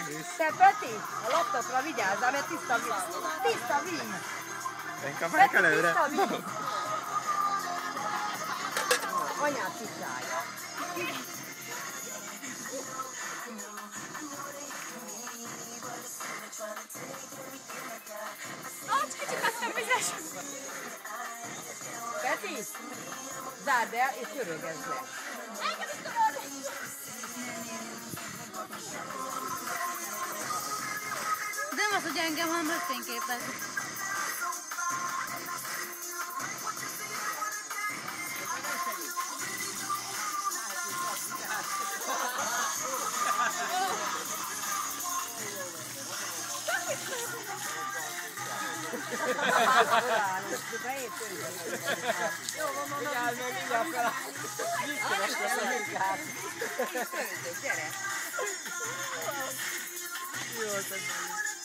Agis. Te Peti, a laptopra vigyázzál, mert tiszta víz. Tiszta víz. Én kapják előre. Tiszta víz. Anyád cicája. Aç küçük hasta bizes. Peti, zárd el és örögezz le. Nem az, hogy engem, hanem összfényképez. Jó, van, van, Vigyázz meg, vigyázz fel. Gyere. Jó, köszönjük.